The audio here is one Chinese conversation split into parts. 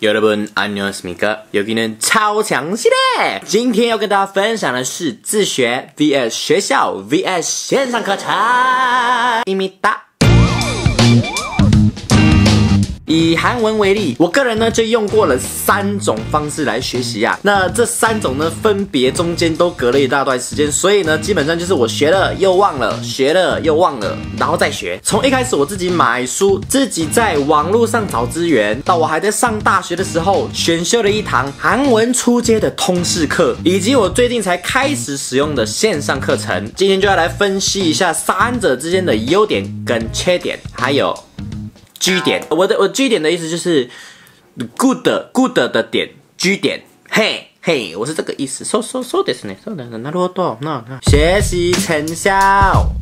여러분안녕하십니까여기는超强系列。今天要跟大家分享的是自学 vs 学校 vs 线上课程。一米大。 以韩文为例，我个人呢就用过了三种方式来学习啊。那这三种呢，分别中间都隔了一大段时间，所以呢，基本上就是我学了又忘了，学了又忘了，然后再学。从一开始我自己买书，自己在网络上找资源，到我还在上大学的时候选修了一堂韩文初阶的通识课，以及我最近才开始使用的线上课程。今天就要来分析一下三者之间的优点跟缺点，还有。G 点，我的我 G 点的意思就是 good good 的点，G 点，嘿嘿，我是这个意思。So so so ですね。そうだなるほど。那学习成效。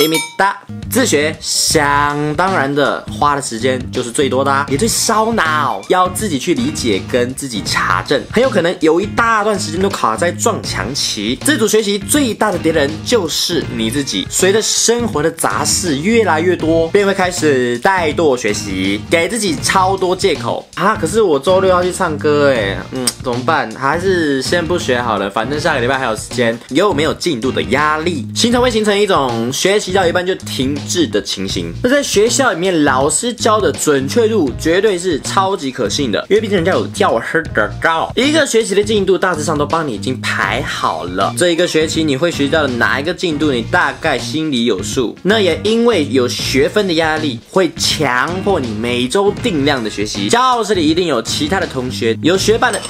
一米大，自学想当然的花的时间就是最多的，也最烧脑，要自己去理解跟自己查证，很有可能有一大段时间都卡在撞墙期。自主学习最大的敌人就是你自己。随着生活的杂事越来越多，便会开始怠惰学习，给自己超多借口啊！可是我周六要去唱歌哎，嗯，怎么办？还是先不学好了，反正下个礼拜还有时间，又没有进度的压力，形成会形成一种学习。到一半就停滞的情形，那在学校里面，老师教的准确度绝对是超级可信的，因为毕竟人家有教师的高。一个学期的进度大致上都帮你已经排好了，这一个学期你会学到的哪一个进度，你大概心里有数。那也因为有学分的压力，会强迫你每周定量的学习。教室里一定有其他的同学，有学霸的。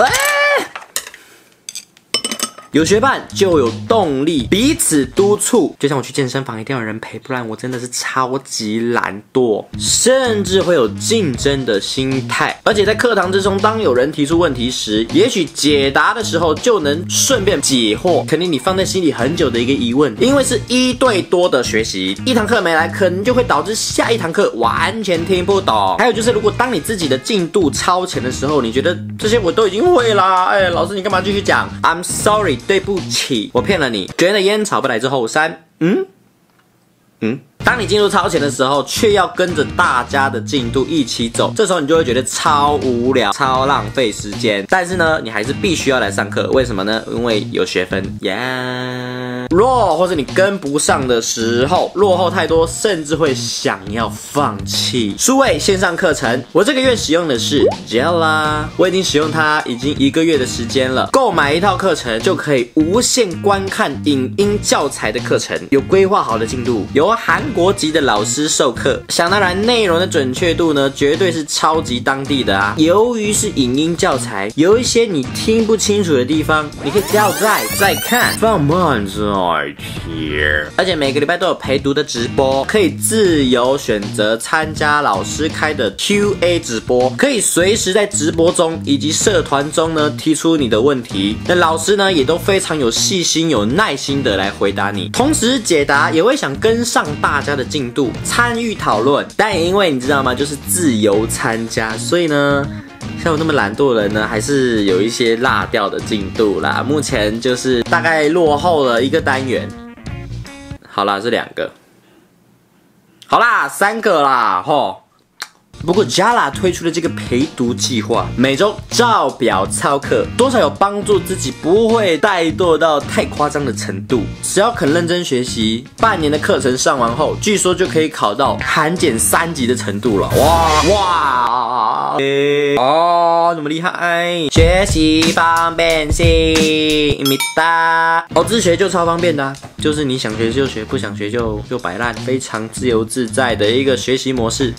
有学伴就有动力，彼此督促。就像我去健身房，一定要有人陪，不然我真的是超级懒惰，甚至会有竞争的心态。而且在课堂之中，当有人提出问题时，也许解答的时候就能顺便解惑，肯定你放在心里很久的一个疑问。因为是一对多的学习，一堂课没来，可能就会导致下一堂课完全听不懂。还有就是，如果当你自己的进度超前的时候，你觉得这些我都已经会啦，哎，老师你干嘛继续讲？I'm sorry。对不起，我骗了你。觉得烟草不来自后山，嗯嗯。当你进入超前的时候，却要跟着大家的进度一起走，这时候你就会觉得超无聊、超浪费时间。但是呢，你还是必须要来上课，为什么呢？因为有学分呀。弱或者你跟不上的时候，落后太多，甚至会想要放弃。数位线上课程，我这个月使用的是 Jella，我已经使用它已经一个月的时间了。购买一套课程就可以无限观看影音教材的课程，有规划好的进度，有韩。国籍的老师授课，想当然，内容的准确度呢，绝对是超级当地的啊。由于是影音教材，有一些你听不清楚的地方，你可以要再再看，放慢再听。而且每个礼拜都有陪读的直播，可以自由选择参加老师开的 Q&A 直播，可以随时在直播中以及社团中呢提出你的问题，那老师呢也都非常有细心、有耐心的来回答你，同时解答也会想跟上大。大家的进度参与讨论，但也因为你知道吗？就是自由参加，所以呢，像我那么懒惰的人呢，还是有一些落掉的进度啦。目前就是大概落后了一个单元。好啦，是两个。好啦，三个啦，吼。不过 Jala 推出的这个陪读计划，每周照表操课，多少有帮助自己不会怠惰到太夸张的程度。只要肯认真学习，半年的课程上完后，据说就可以考到韩检三级的程度了。哇哇！哦，那么厉害！学习方便性，米哒。哦，自学就超方便的，就是你想学就学，不想学就就摆烂，非常自由自在的一个学习模式。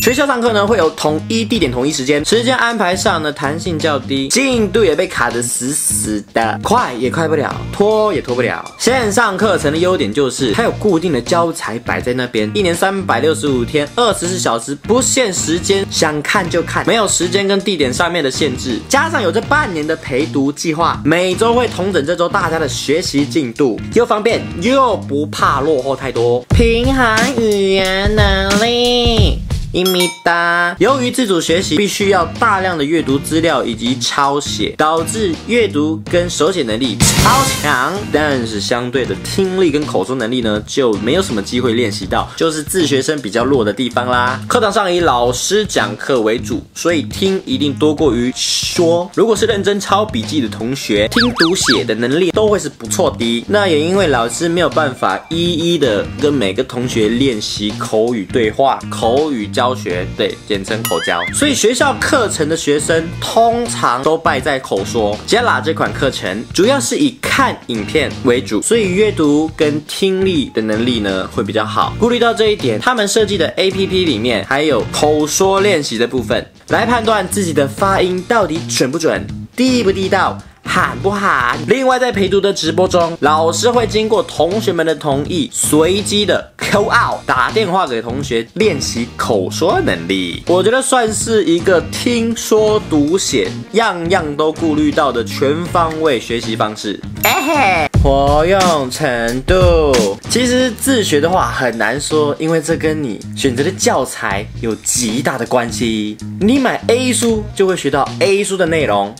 学校上课呢会有统一地点、统一时间，时间安排上呢弹性较低，进度也被卡得死死的，快也快不了，拖也拖不了。线上课程的优点就是它有固定的教材摆在那边，一年三百六十五天，二十四小时不限时间，想看就看，没有时间跟地点上面的限制。加上有这半年的陪读计划，每周会同整这周大家的学习进度，又方便又不怕落后太多。平衡语言能力。一米哒。由于自主学习必须要大量的阅读资料以及抄写，导致阅读跟手写能力超强，但是相对的听力跟口说能力呢，就没有什么机会练习到，就是自学生比较弱的地方啦。课堂上以老师讲课为主，所以听一定多过于说。如果是认真抄笔记的同学，听读写的能力都会是不错的。那也因为老师没有办法一一的跟每个同学练习口语对话、口语教学，对，简称口交。所以学校课程的学生通常都败在口说。Jella 这款课程主要是以看影片为主，所以阅读跟听力的能力呢会比较好。顾虑到这一点，他们设计的 APP 里面还有口说练习的部分，来判断自己的发音到底准不准、地不地道。喊不喊？另外，在陪读的直播中，老师会经过同学们的同意，随机的 call out 打电话给同学练习口说能力。我觉得算是一个听说读写样样都顾虑到的全方位学习方式。哎嘿，活用程度，其实自学的话很难说，因为这跟你选择的教材有极大的关系。你买 A 书就会学到 A 书的内容。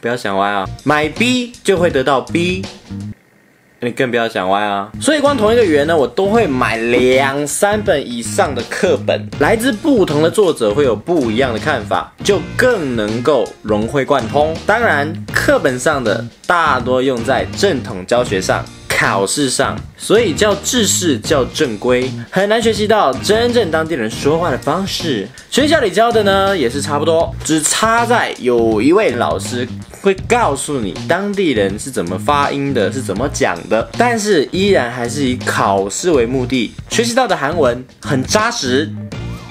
不要想歪啊！买 B 就会得到 B，你更不要想歪啊！所以光同一个语言呢，我都会买两三本以上的课本，来自不同的作者会有不一样的看法，就更能够融会贯通。当然，课本上的大多用在正统教学上。考试上，所以叫制式叫正规，很难学习到真正当地人说话的方式。学校里教的呢，也是差不多，只差在有一位老师会告诉你当地人是怎么发音的，是怎么讲的，但是依然还是以考试为目的。学习到的韩文很扎实，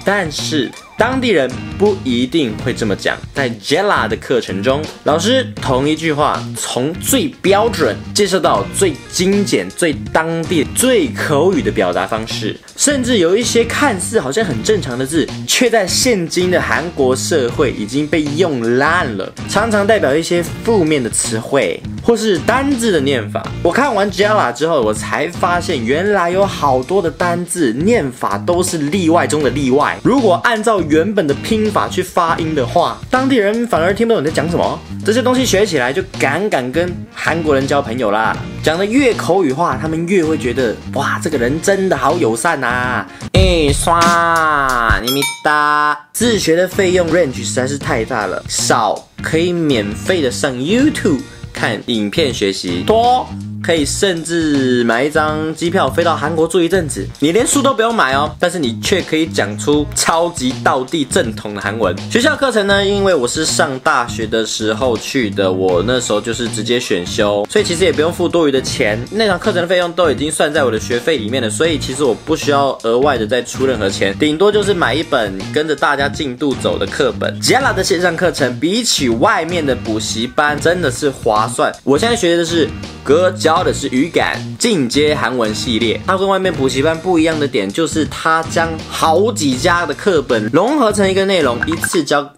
但是。当地人不一定会这么讲。在 Jella 的课程中，老师同一句话从最标准介绍到最精简、最当地、最口语的表达方式，甚至有一些看似好像很正常的字，却在现今的韩国社会已经被用烂了，常常代表一些负面的词汇或是单字的念法。我看完 Jella 之后，我才发现原来有好多的单字念法都是例外中的例外。如果按照原本的拼法去发音的话，当地人反而听不懂你在讲什么。这些东西学起来就敢敢跟韩国人交朋友啦。讲的越口语化，他们越会觉得哇，这个人真的好友善呐。哎，刷你咪哒！自学的费用 range 实在是太大了，少可以免费的上 YouTube 看影片学习，多。可以甚至买一张机票飞到韩国住一阵子，你连书都不用买哦，但是你却可以讲出超级道地正统的韩文。学校课程呢，因为我是上大学的时候去的，我那时候就是直接选修，所以其实也不用付多余的钱，那场课程的费用都已经算在我的学费里面了，所以其实我不需要额外的再出任何钱，顶多就是买一本跟着大家进度走的课本。Jella 的线上课程比起外面的补习班真的是划算。我现在学的是。哥教教的是语感进阶韩文系列，它跟外面补习班不一样的点就是，它将好几家的课本融合成一个内容，一次教。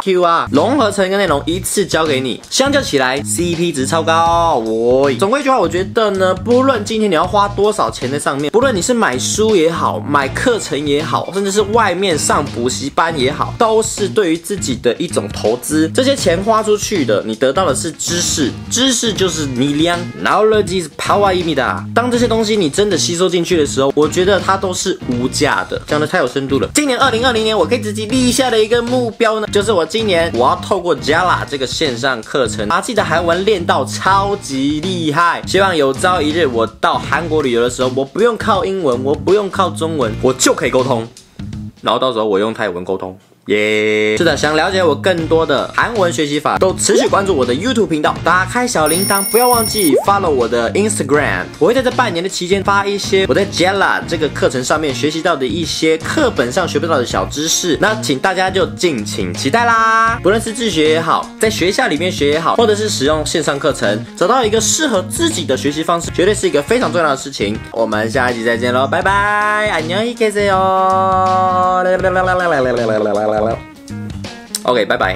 Q 啊，融合成一个内容，一次交给你，相较起来 CP 值超高。我总归一句话，我觉得呢，不论今天你要花多少钱在上面，不论你是买书也好，买课程也好，甚至是外面上补习班也好，都是对于自己的一种投资。这些钱花出去的，你得到的是知识，知识就是力量，knowledge is power，一米的。当这些东西你真的吸收进去的时候，我觉得它都是无价的。讲的太有深度了。今年二零二零年，我给自己立下的一个目标呢，就是我。今年我要透过 Jalla 这个线上课程，把自己的韩文练到超级厉害。希望有朝一日我到韩国旅游的时候，我不用靠英文，我不用靠中文，我就可以沟通。然后到时候我用泰文沟通。耶，是的，想了解我更多的韩文学习法，都持续关注我的 YouTube 频道，打开小铃铛，不要忘记 follow 我的 Instagram。我会在这半年的期间发一些我在 Jella 这个课程上面学习到的一些课本上学不到的小知识，那请大家就敬请期待啦。不论是自学也好，在学校里面学也好，或者是使用线上课程，找到一个适合自己的学习方式，绝对是一个非常重要的事情。我们下一集再见喽，拜拜，안녕히계세 요。 แล้ว โอเคบายบาย